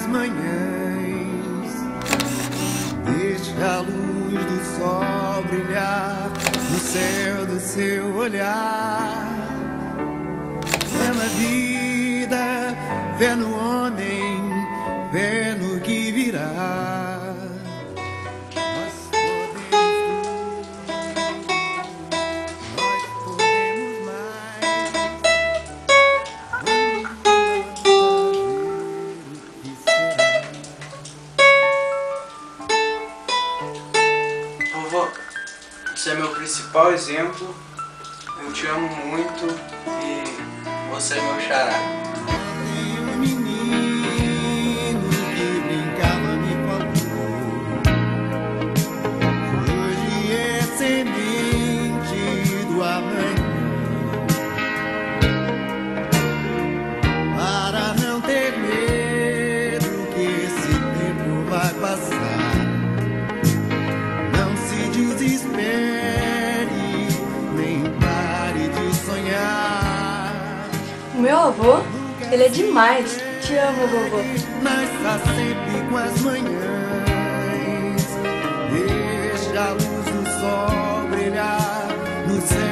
sempre com as manhãs. Deixe a luz do sol brilhar no céu do seu olhar. Fé na vida, fé no homem, fé no exemplo. Eu te amo muito e você é meu xará. Meu avô, ele é demais. Te amo, vovô. nasça sempre com as manhãs. Deixa a luz do sol brilhar no céu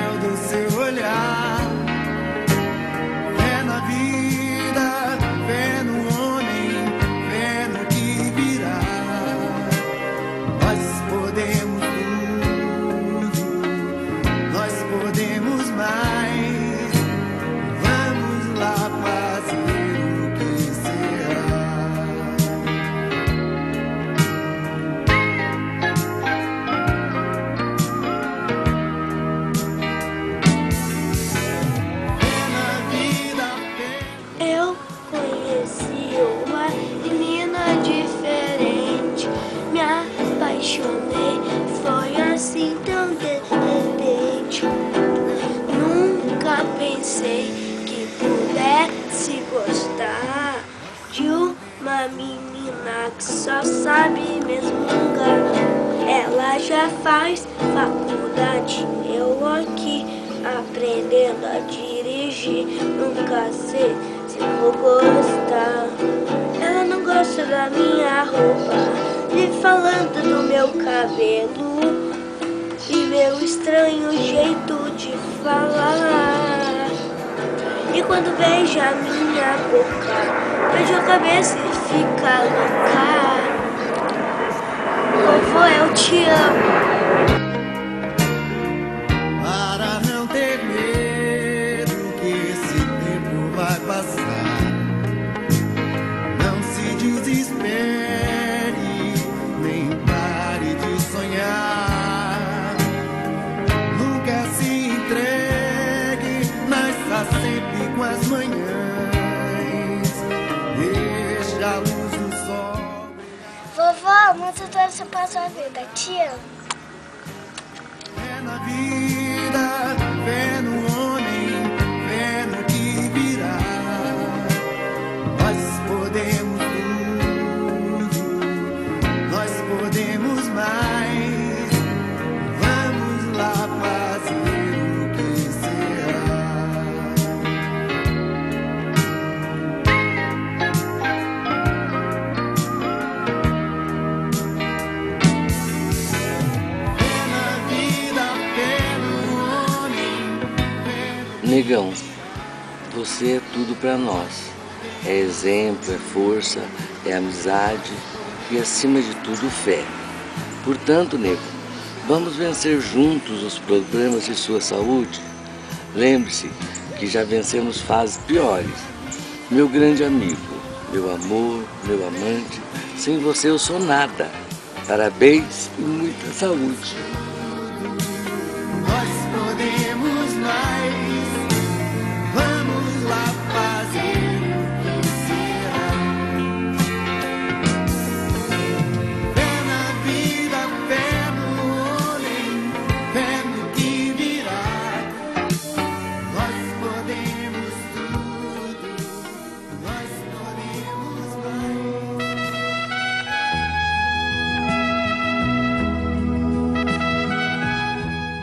assim tão de repente. Nunca pensei que pudesse gostar de uma menina que só sabe mesmo lugar. Ela já faz faculdade, eu aqui aprendendo a dirigir. Nunca sei se vou gostar. Ela não gosta da minha roupa, nem falando do meu cabelo e meu estranho jeito de falar. E quando beija minha boca, vejo a cabeça e fica louca. Vovô, eu te amo. Muito torço pra sua vida. Te amo. Fé na vida, Negão, você é tudo para nós. É exemplo, é força, é amizade e, acima de tudo, fé. Portanto, nego, vamos vencer juntos os problemas de sua saúde. Lembre-se que já vencemos fases piores. Meu grande amigo, meu amor, meu amante, sem você eu sou nada. Parabéns e muita saúde.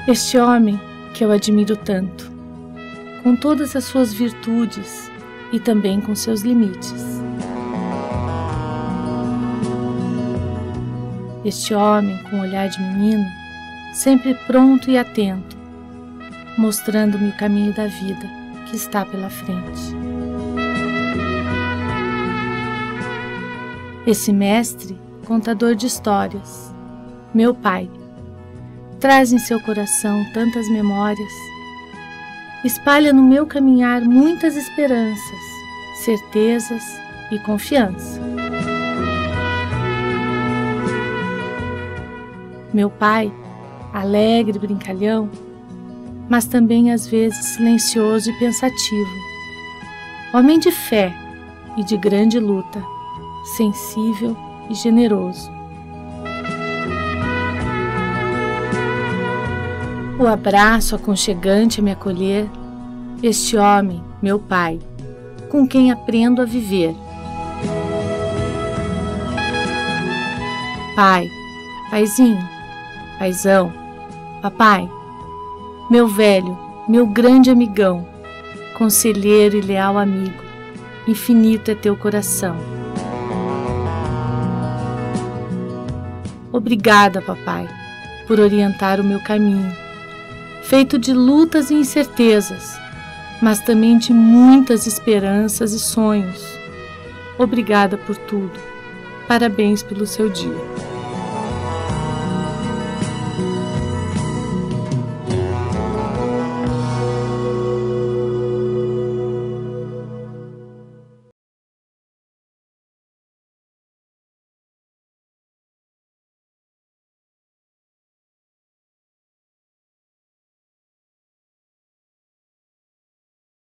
Este homem que eu admiro tanto, com todas as suas virtudes e também com seus limites. Este homem com olhar de menino, sempre pronto e atento, mostrando-me o caminho da vida que está pela frente. Esse mestre, contador de histórias, meu pai, traz em seu coração tantas memórias, espalha no meu caminhar muitas esperanças, certezas e confiança. Meu pai, alegre, brincalhão, mas também às vezes silencioso e pensativo. Homem de fé e de grande luta, sensível e generoso. O abraço aconchegante a me acolher, este homem, meu pai, com quem aprendo a viver. Pai, paizinho, paizão, papai, meu velho, meu grande amigão, conselheiro e leal amigo, infinito é teu coração. Obrigada, papai, por orientar o meu caminho, feito de lutas e incertezas, mas também de muitas esperanças e sonhos. Obrigada por tudo. Parabéns pelo seu dia.